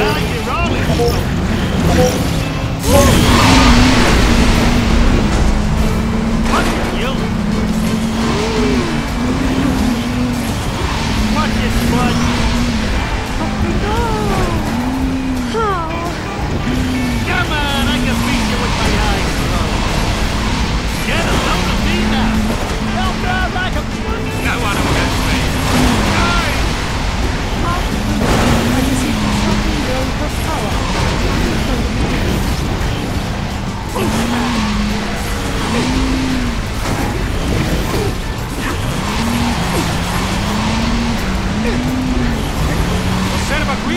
Now you're rolling.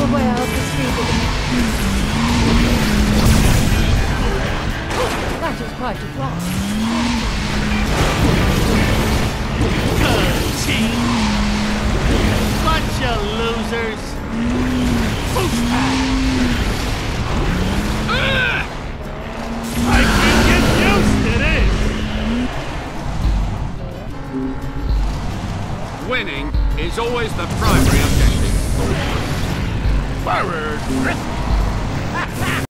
That is quite a Bunch of losers! I can't get used to! Winning is always the primary objective. Forward!